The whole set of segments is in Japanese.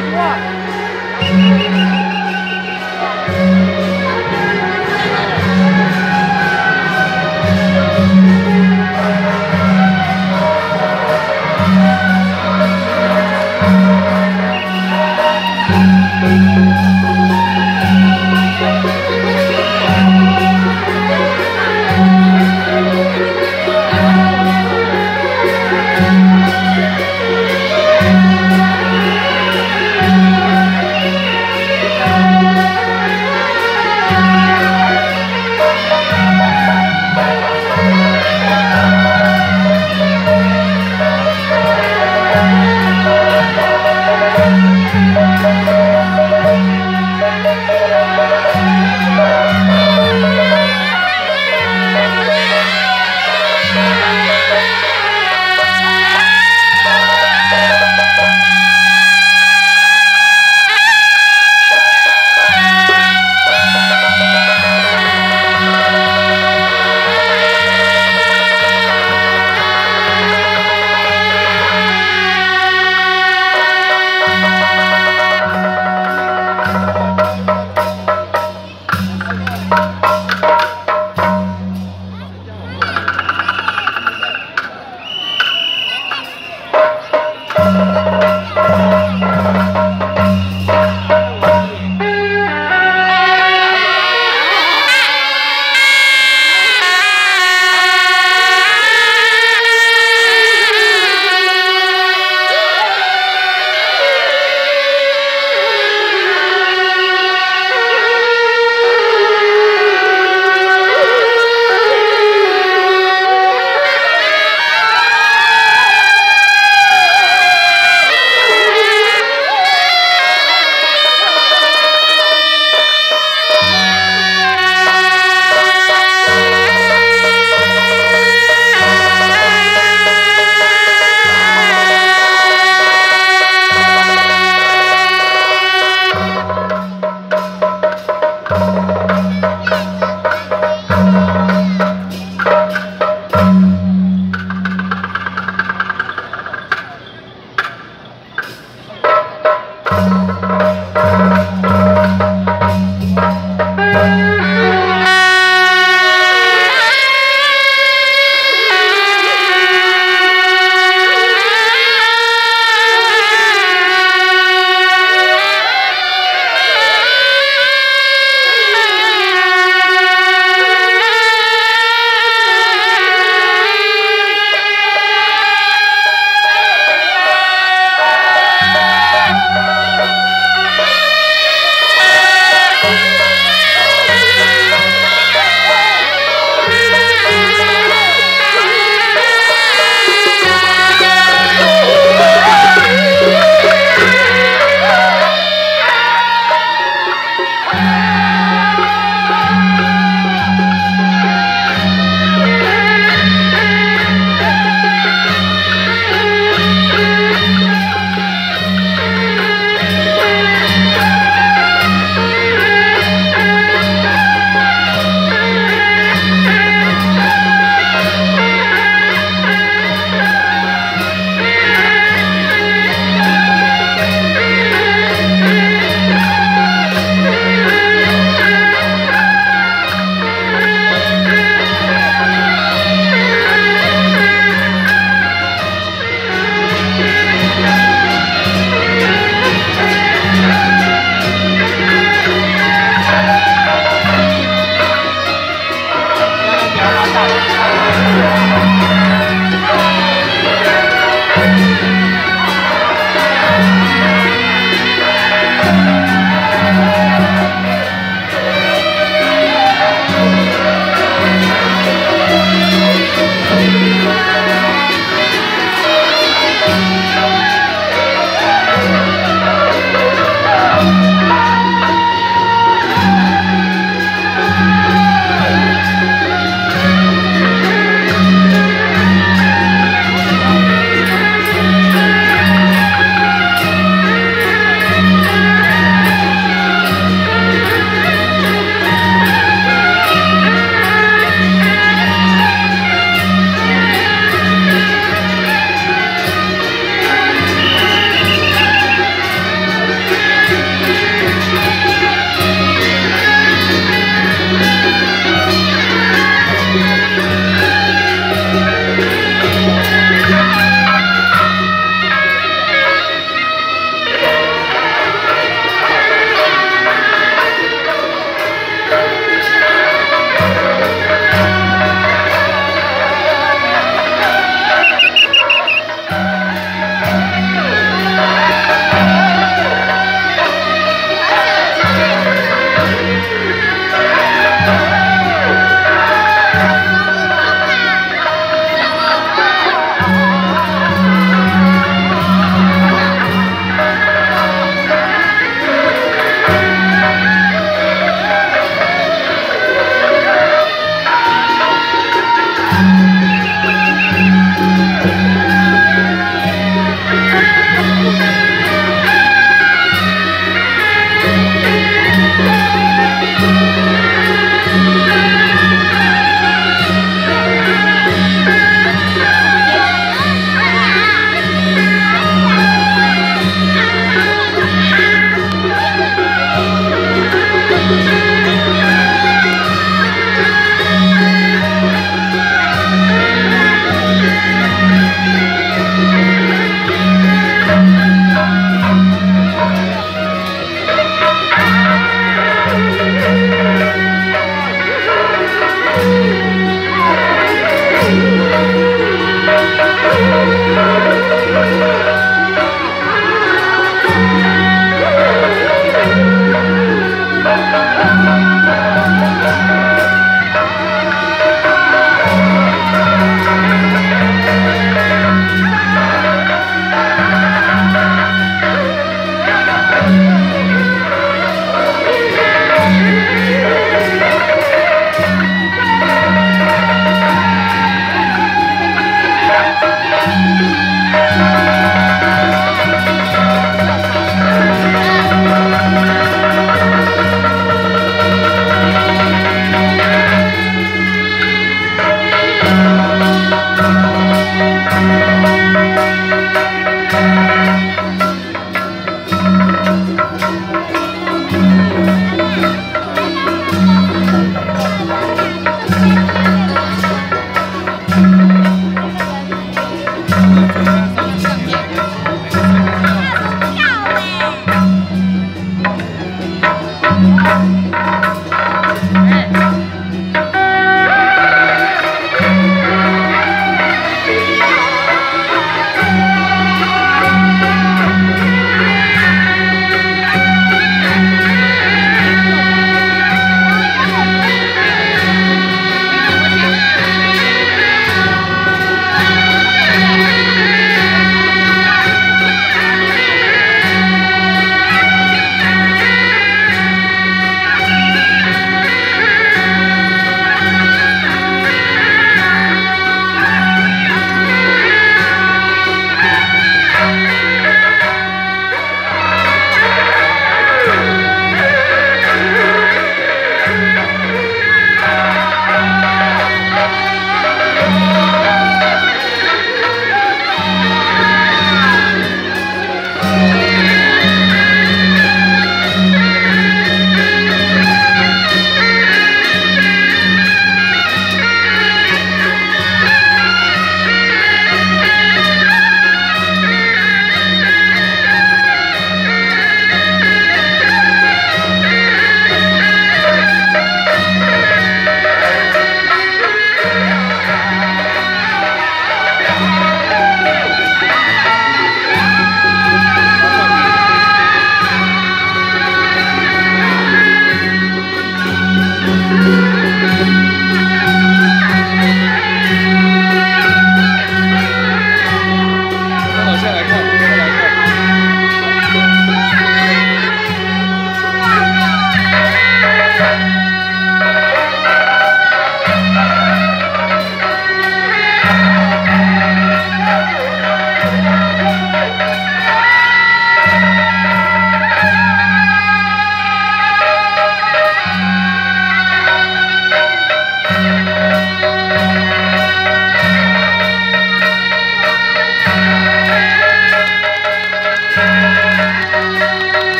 し。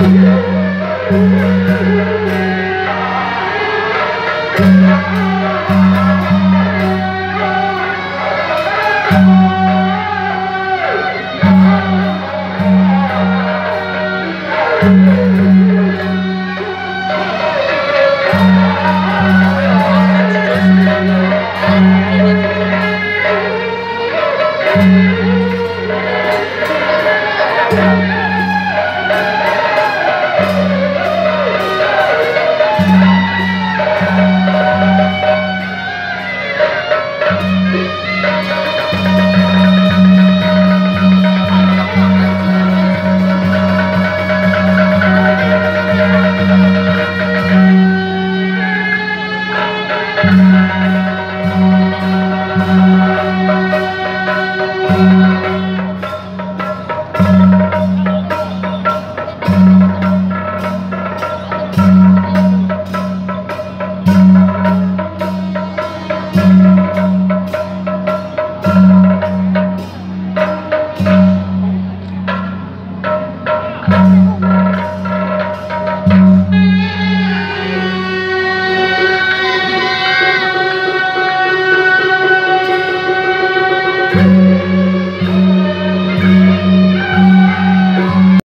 Yeah.